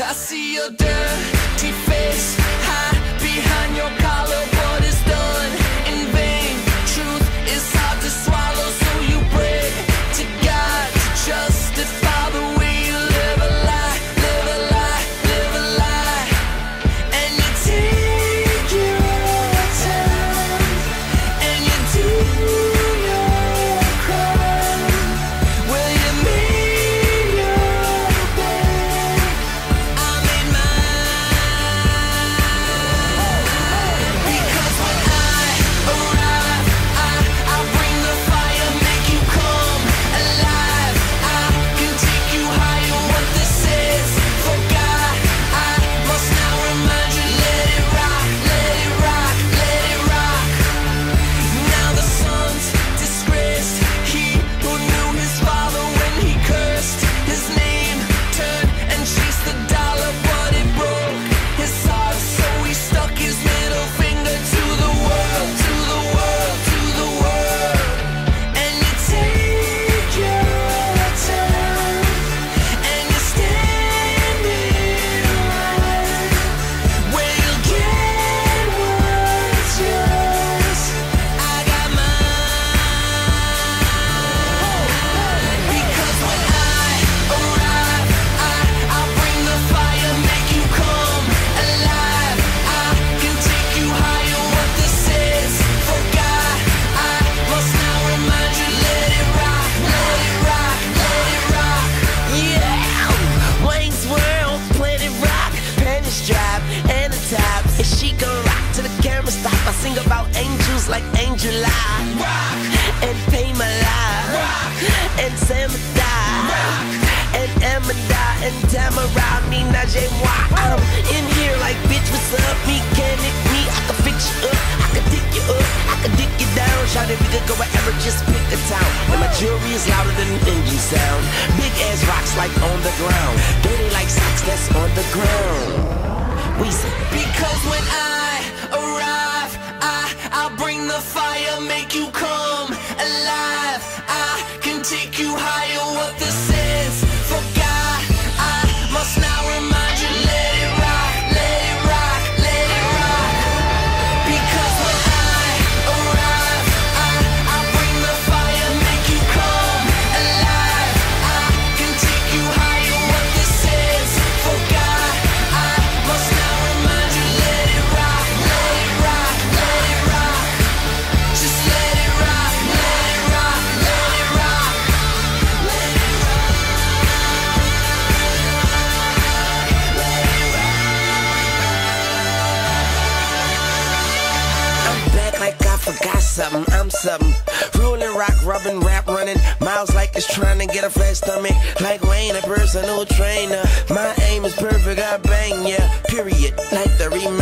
I see your dirty face hide behind your collar, Drop, and the top. And she gon' rock to the camera stop. I sing about angels like Angel Eye. Rock. And pay my life. Rock. And Sam Rock. And Emma and Tamara, me, Najee, Moi. I'm in here like, bitch, what's up? Me, can it me? I can fix you up. I can dig you up. I can dig you down. Shout it, we could go wherever, just pick a town. And my jewelry is louder than an engine sound. Big ass rocks like on the ground. Dirty like socks that's on the ground. Weezy. Because when I arrive, I I bring the fire, make you come alive. I can take you higher. Something. I'm something. Rolling, rock, rubbing, rap, running. Miles like it's trying to get a flat stomach. Like Wayne, a personal trainer. My aim is perfect. I bang ya. Period. Like the reminder.